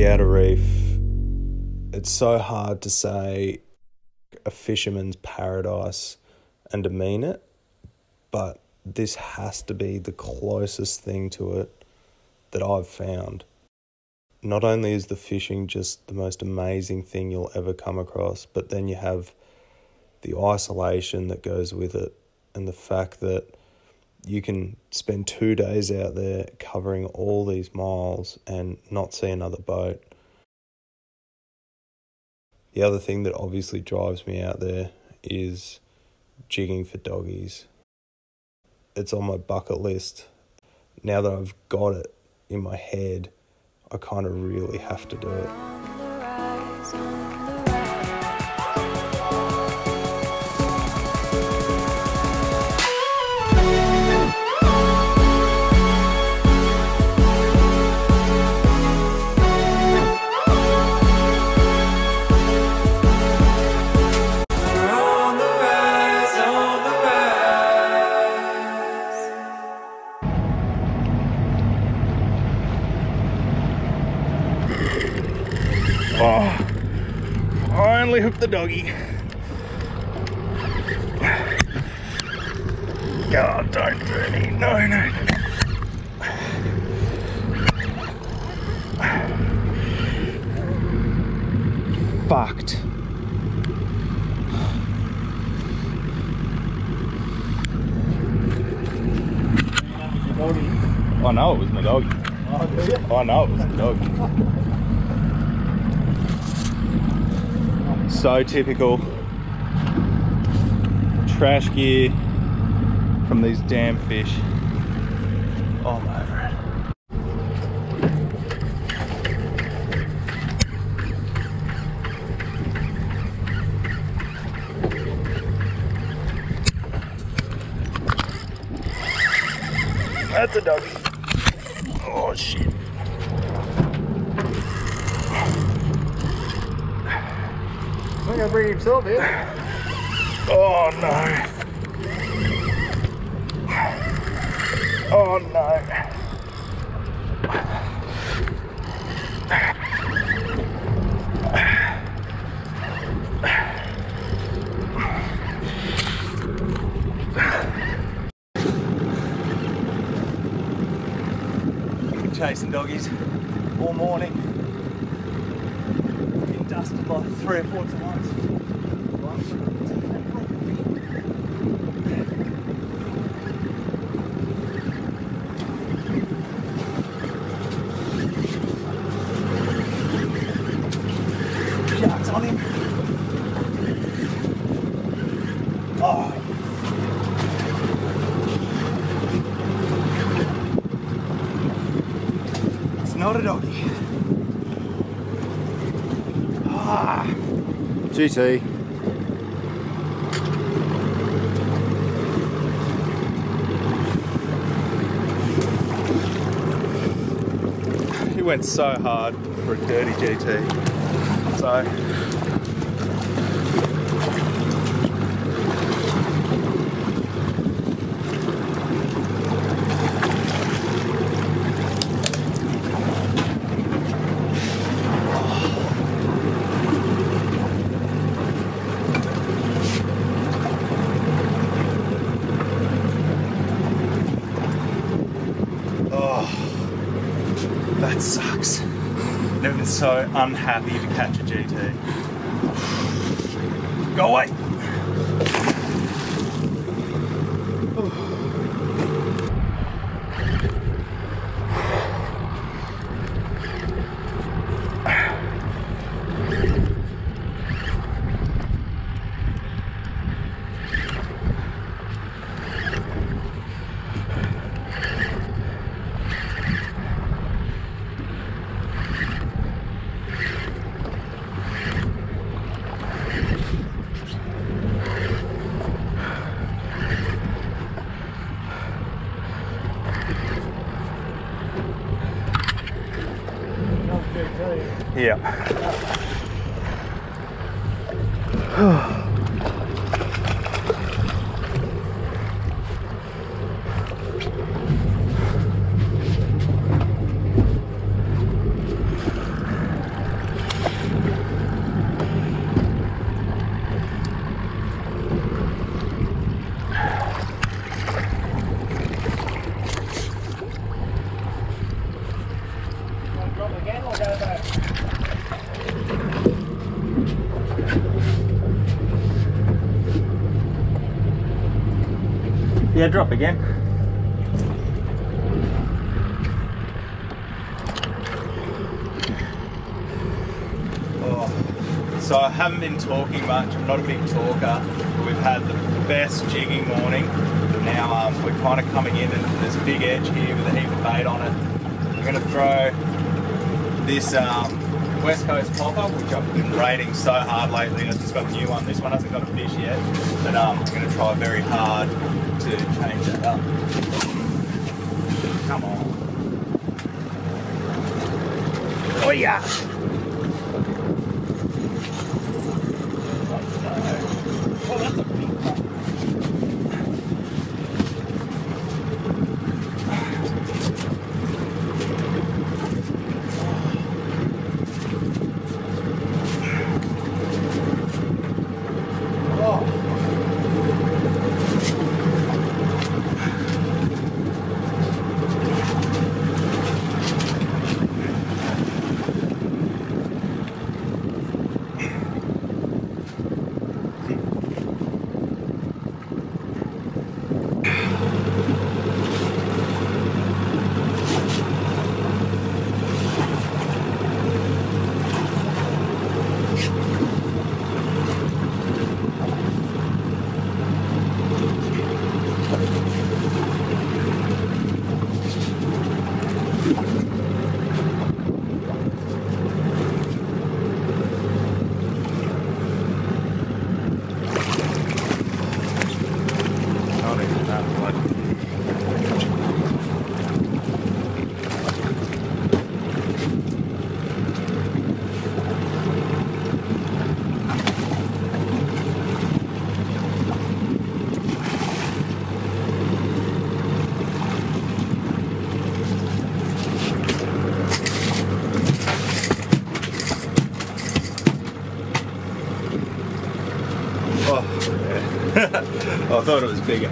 the outer reef, it's so hard to say a fisherman's paradise and demean it, but this has to be the closest thing to it that I've found. Not only is the fishing just the most amazing thing you'll ever come across, but then you have the isolation that goes with it and the fact that you can spend two days out there covering all these miles and not see another boat. The other thing that obviously drives me out there is jigging for doggies. It's on my bucket list. Now that I've got it in my head, I kind of really have to do it. Oh, only hooked the doggy. God, don't do me. No, no. Fucked. I know it was my dog. I know it was my dog. So typical trash gear from these damn fish. Oh, it. That's a doggy. Oh shit. I'm gonna bring himself in. Oh no. Oh no. Been chasing doggies all morning. Been dusted by three or four times. Sharks on him. Oh. It's not a doggy. Ah. GT. He went so hard for a dirty GT. So Oh, that sucks. Never been so unhappy to catch a GT. Go away. Yeah. Yeah, drop again. Oh. So I haven't been talking much. I'm not a big talker. But we've had the best jigging morning. Now um, we're kind of coming in and there's a big edge here with a heap of bait on it. I'm going to throw this um, West Coast popper, which I've been rating so hard lately. I just got a new one. This one hasn't got a fish yet, but um, I'm going to try very hard to change that up. Come on. Oh yeah. Oh, that's a big one. Oh. Not even that blood. Oh, yeah. I thought it was bigger.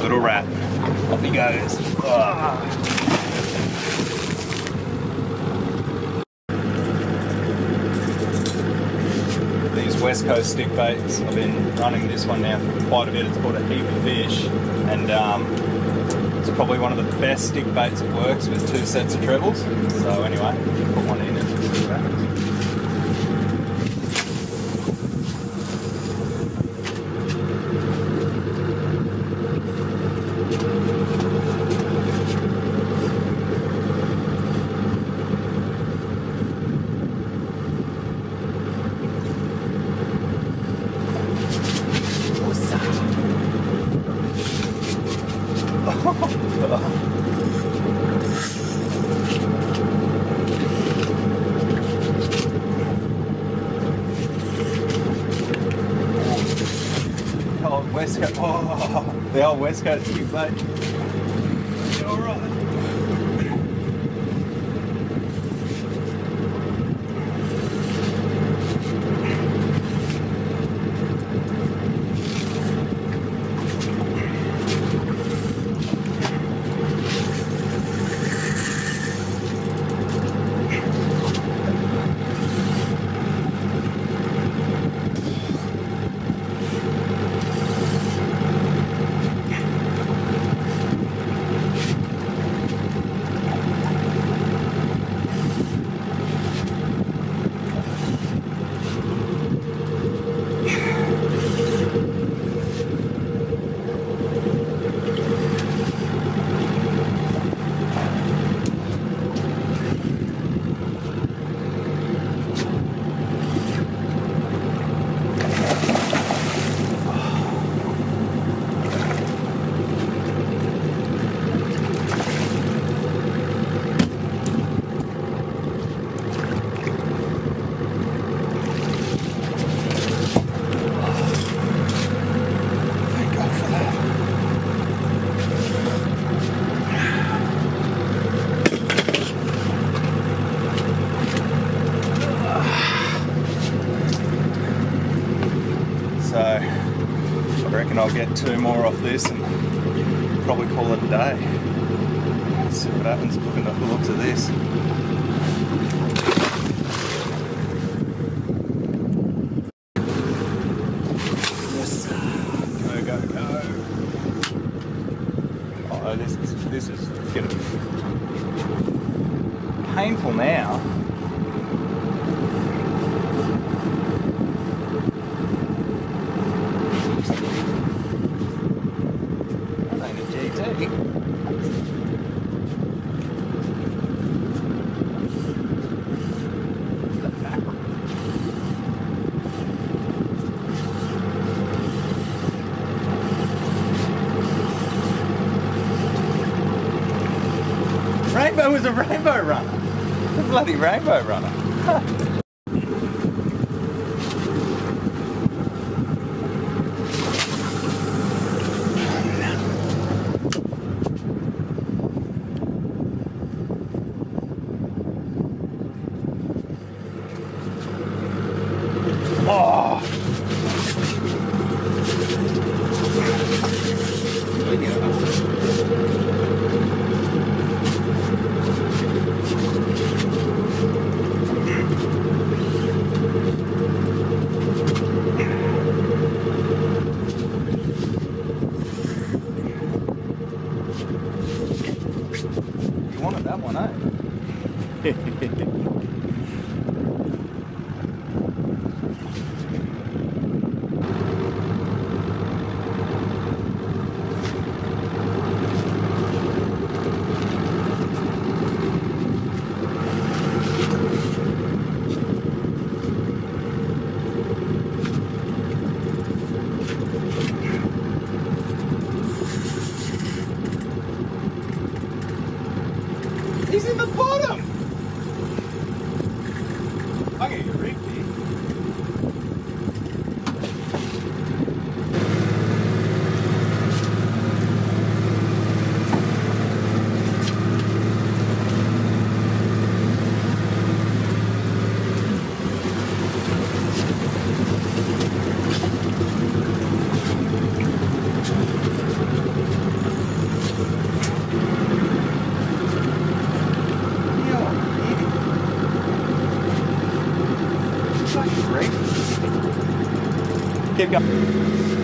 Little rat. Off he goes. These West Coast stick baits, I've been running this one now for quite a bit. It's called a heap of fish, and um, it's probably one of the best stick baits it works with two sets of trebles. So anyway, put one in and see what happens. The old West Coast. Oh, the old West Coast stick bait. All right. Thank God for that. So I reckon I'll get two more off this and probably call it a day. See what happens looking at the looks of this. was a rainbow runner. A bloody rainbow runner. Keep going.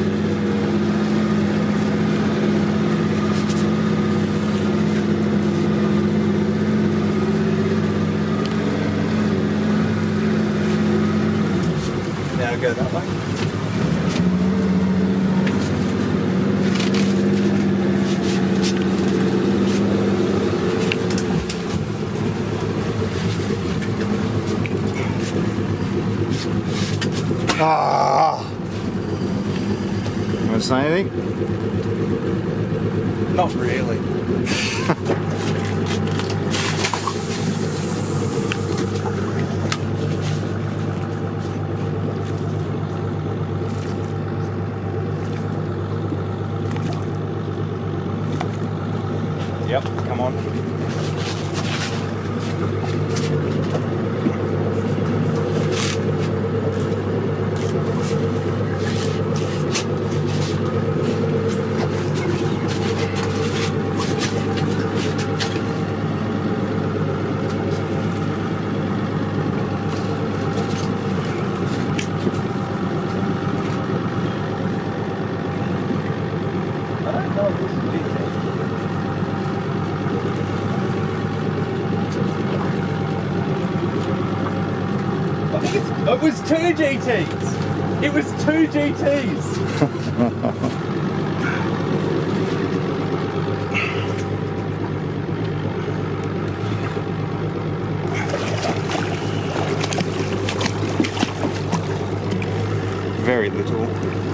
Not really. yep, come on. It was two GTs. It was two GTs. Very little.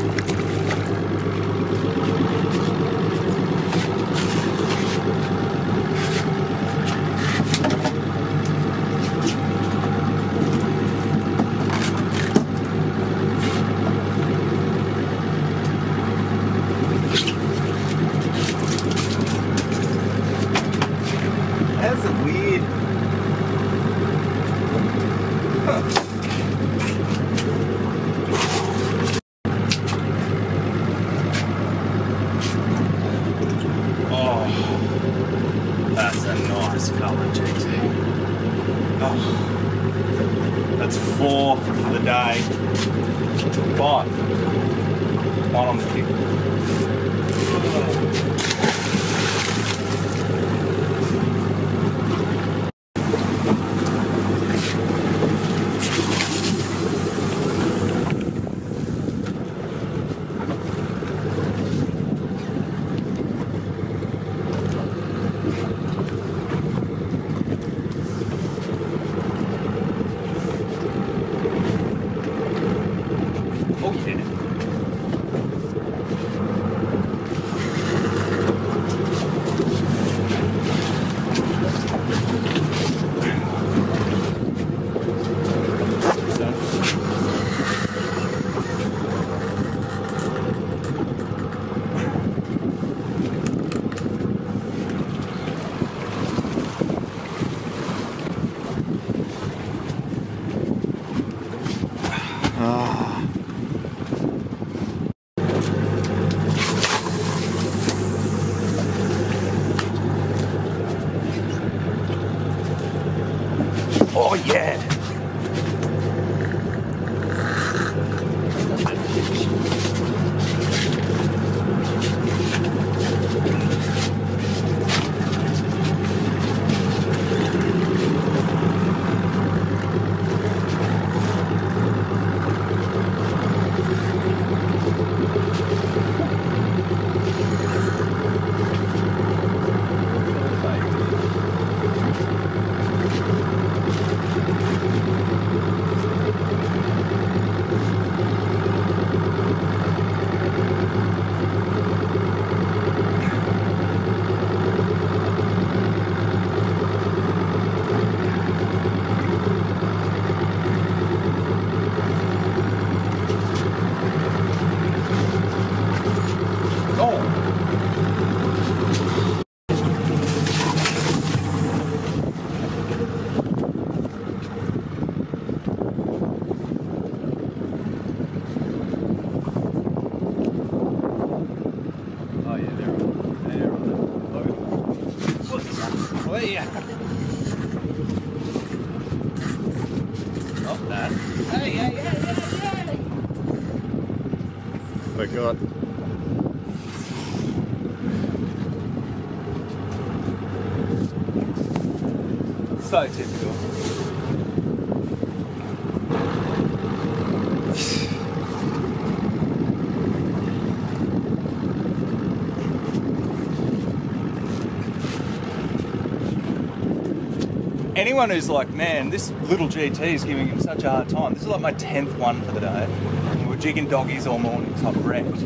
Anyone who's like, man, this little GT is giving him such a hard time. This is like my tenth one for the day. And we're jigging doggies all morning, so I'm wrecked.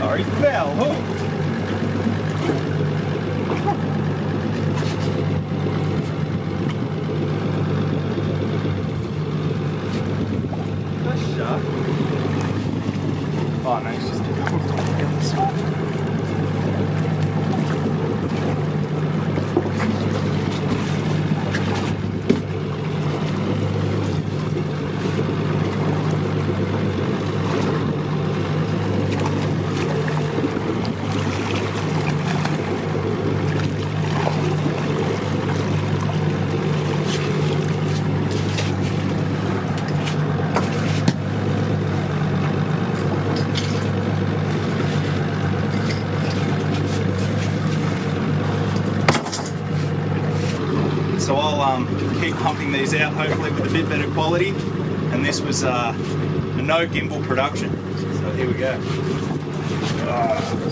Oh, fell. Hooked. That's sharp. Oh no, he's just So I'll um, these out, hopefully with a bit better quality. And this was uh, a no gimbal production. So here we go. Ah.